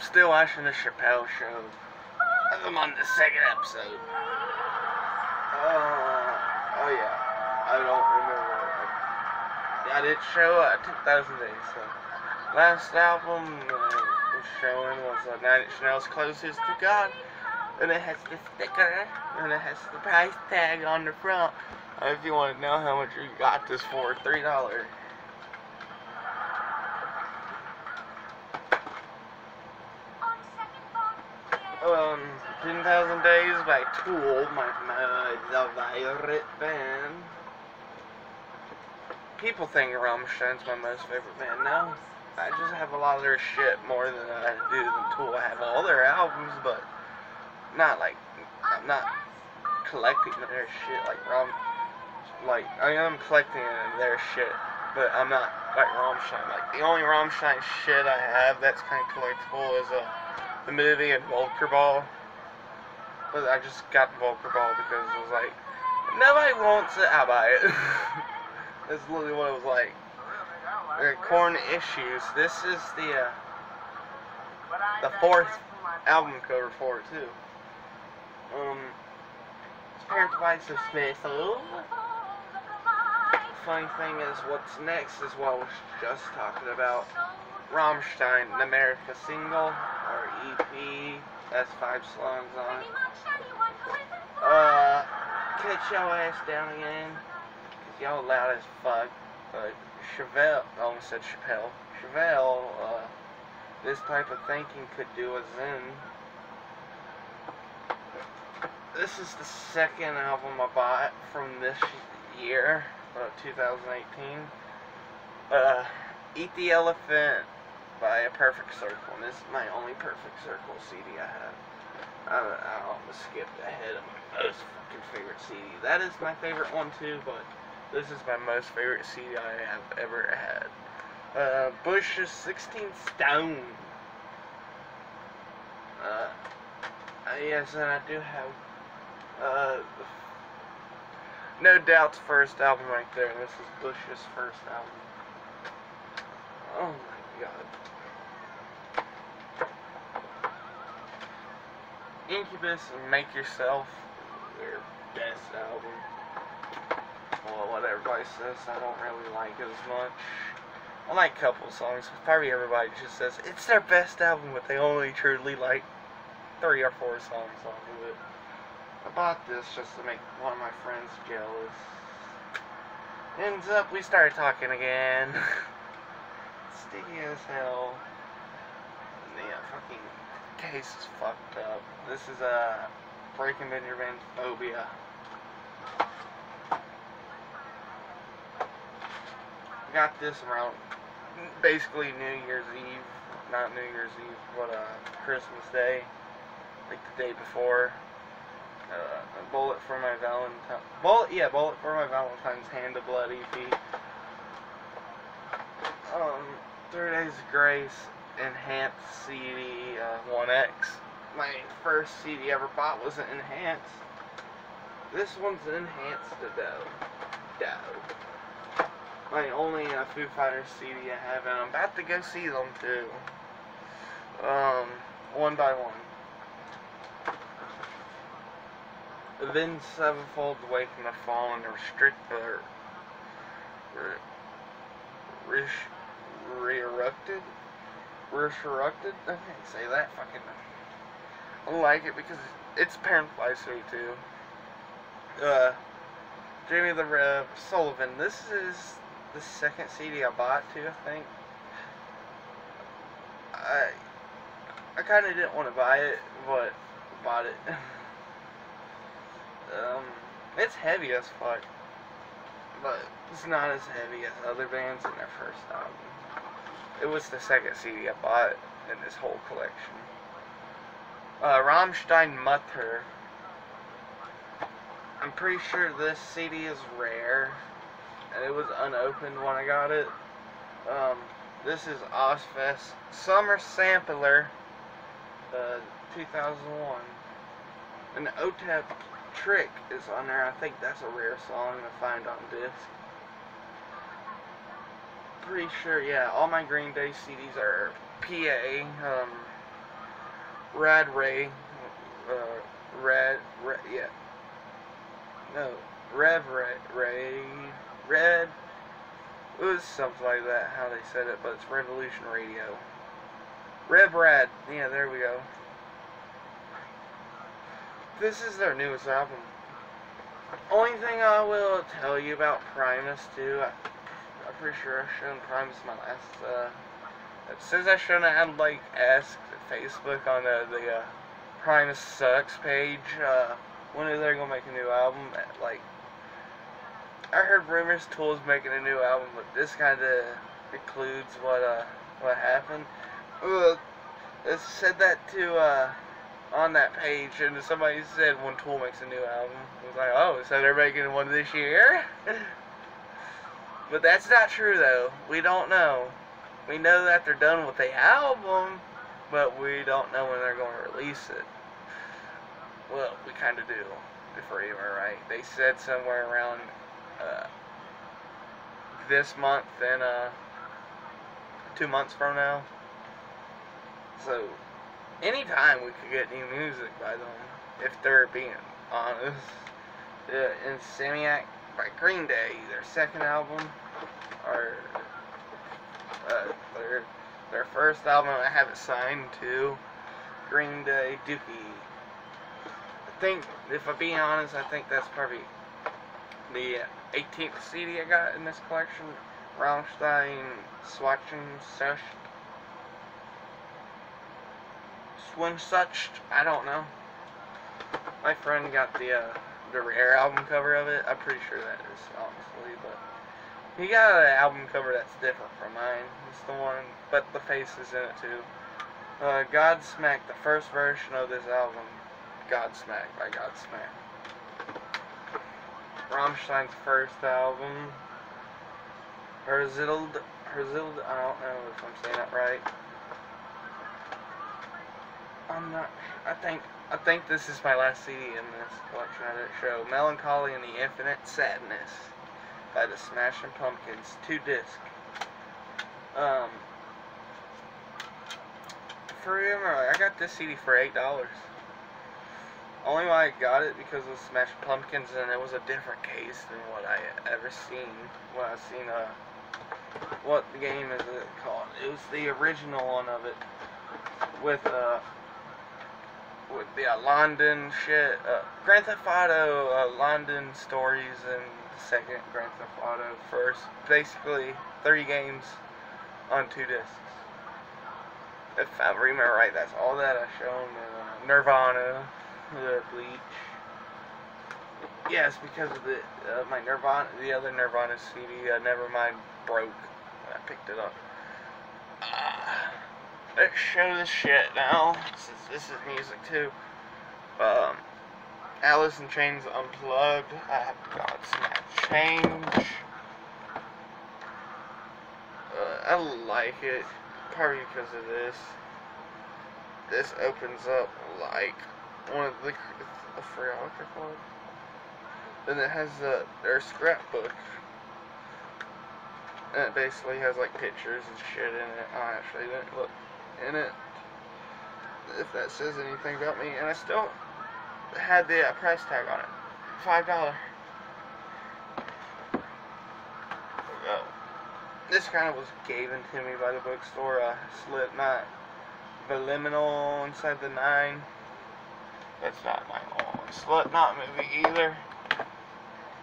still watching the Chappelle show. I'm on the second episode. Uh, oh yeah. I don't remember. Yeah, I did show 2000 Days, so. Last album uh, was showing was uh, Nine Inch Nails Closest to God. And it has the sticker, and it has the price tag on the front. Uh, if you want to know how much you got this for, $3. Um, 10,000 Days by Tool, my, my, the Violet band. People think Rammstein's my most favorite band. No, I just have a lot of their shit more than I do than Tool. I have all their albums, but not like, I'm not collecting their shit like Ram, like, I am collecting their shit, but I'm not like Rammstein. Like, the only Rammstein shit I have that's kind of collectible is, uh, the movie and Volker Ball. But I just got Volker Ball because it was like, nobody wants it, I'll buy it. That's literally what it was like. Uh, Korn Issues. This is the uh, the fourth album cover for it too. Um, Parents Vice of Smith. Funny thing is, what's next is what I was just talking about. Rammstein, America single or EP. That's five songs on it. Uh, catch your ass down again. Cause y'all loud as fuck. But Chevelle, I almost said Chappelle. Chevelle, uh, this type of thinking could do us in. This is the second album I bought from this year, uh, 2018. Uh, Eat the Elephant by A Perfect Circle. And this is my only Perfect Circle CD I have. I, I almost skipped ahead of my most fucking favorite CD. That is my favorite one too, but this is my most favorite CD I have ever had. Uh, Bush's 16 Stone. Uh, yes, and I do have, uh, No Doubt's first album right there. This is Bush's first album. Oh my god. Incubus and Make Yourself, their best album. Well, what everybody says, I don't really like it as much. I like a couple songs, but probably everybody just says it's their best album, but they only truly like three or four songs off of it. I bought this just to make one of my friends jealous. Ends up, we started talking again. Sticky as hell. Uh, fucking case is fucked up. This is a uh, Breaking Benjamin's Phobia. Got this around basically New Year's Eve, not New Year's Eve, but uh, Christmas Day, like the day before. Uh, a bullet for my Valentine. Bullet, yeah, bullet for my Valentine's Hand of Blood EP. Um, Three Days of Grace, enhanced CD uh, 1X. My first CD ever bought was an enhanced. This one's enhanced though. Doe. My only uh, Foo Fighters CD I have, and I'm about to go see them too. Um, one by one. Avenged Sevenfold Waking the Fallen, Restrict the. Re, re, re-erupted? Resurrected? I can't say that fucking. I like it because it's Parent Fly too. Uh, Jimmy the Rev Sullivan. This is the second CD I bought too. I think. I I kind of didn't want to buy it, but bought it. um, it's heavy as fuck, but it's not as heavy as other bands in their first album. It was the second CD I bought in this whole collection. Uh, Rammstein Mutter. I'm pretty sure this CD is rare, and it was unopened when I got it. Um, this is Ozzfest Summer Sampler, uh, 2001. And the OTEP Trick is on there. I think that's a rare song to find on disc pretty sure, yeah, all my Green Day CDs are PA. Um, Rad Ray, uh, Red, Red, yeah, no, Rev Ray, Ray, Red, it was something like that, how they said it, but it's Revolution Radio. Rev Rad, yeah, there we go. This is their newest album. Only thing I will tell you about Primus too, I, I'm pretty sure I've shown Primus my last, uh, says I shouldn't have like asked Facebook on uh, the uh, Sucks page, uh, when are they gonna make a new album, like, I heard rumors Tool's making a new album, but this kinda includes what, uh, what happened. Uh, said that to, uh, on that page, and somebody said when Tool makes a new album, I was like, oh, so they're making one this year? but that's not true, though. We don't know. We know that they're done with the album, but we don't know when they're going to release it. Well, we kind of do, if we're even right. They said somewhere around uh, this month and uh, two months from now. So, anytime we could get new music by them, if they're being honest. Uh, Insomniac by Green Day, their second album, or uh, their their first album I have it signed to Green Day Dookie. I think, if I'm being honest, I think that's probably the 18th CD I got in this collection. Rammstein Swatchen Sesh Swim Such, I don't know. My friend got the uh, the rare album cover of it. I'm pretty sure that is, honestly, but he got an album cover that's different from mine. It's the one, but the face is in it too. Uh, Godsmack, the first version of this album, Godsmack by Godsmack. Rammstein's first album, Herzild, Herzild, I don't know if I'm saying that right. I'm not. I think. I think this is my last CD in this collection I didn't show. Mellon Collie and the Infinite Sadness by the Smashing Pumpkins, two disc. Um. For remember, I got this CD for eight dollars. Only why I got it because of Smashing Pumpkins, and it was a different case than what I ever seen. What I seen. Uh. What the game is it called? It was the original one of it with uh with the uh, London shit, uh, Grand Theft Auto, uh, London stories, and second Grand Theft Auto first. Basically, three games on two discs. If I remember right, that's all that I shown. Uh, Nirvana, the Bleach. Yes, because of the uh, my Nirvana, the other Nirvana CD, uh, Nevermind broke. I picked it up. Uh, let's show this shit now, since this is music too. Um, Alice in Chains Unplugged. I have got some Change. Uh, I like it, probably because of this. This opens up like one of the, I forgot what they're. And it has uh, their scrapbook. And it basically has like pictures and shit in it. I actually didn't look in it. If that says anything about me. And I still had the uh, price tag on it. Five dollar. Oh. This kind of was given to me by the bookstore. Uh, Slipknot Voliminal inside the nine. That's not my own Slipknot movie either.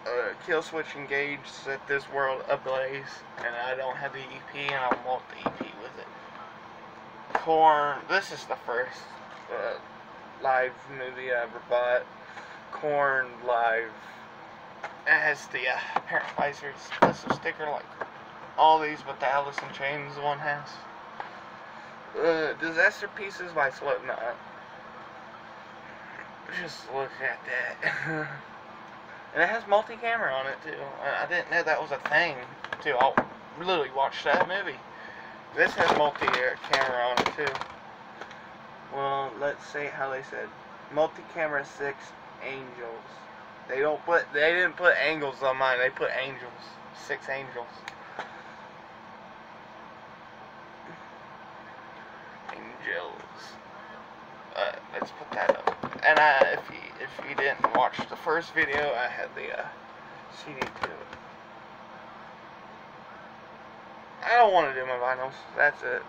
Uh, Killswitch Engage set this world ablaze, and I don't have the EP, and I want the EP with it. Korn. This is the first uh, live movie I ever bought. Korn live. It has the uh, Paradise exclusive sticker like all these, but the Alice in Chains one has. Uh, Disaster Pieces by Slipknot. Just look at that. and it has multi-camera on it too. I didn't know that was a thing too. I literally watched that movie. This has multi-camera on it too. Well, let's say how they said multi-camera six angels. They don't put they didn't put angles on mine. They put angels. Six angels. Angels. Uh, let's put that up. And I, if you if you didn't watch the first video, I had the uh, CD too. I don't want to do my vinyls. That's it.